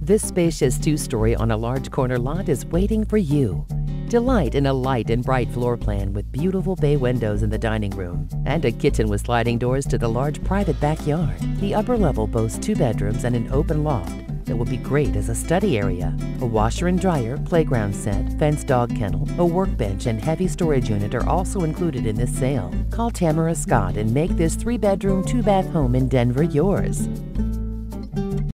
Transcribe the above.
This spacious two-story on a large corner lot is waiting for you. Delight in a light and bright floor plan with beautiful bay windows in the dining room and a kitchen with sliding doors to the large private backyard. The upper level boasts two bedrooms and an open loft that will be great as a study area. A washer and dryer, playground set, fenced dog kennel, a workbench, and heavy storage unit are also included in this sale. Call Tamara Scott and make this three bedroom, two bath home in Denver yours.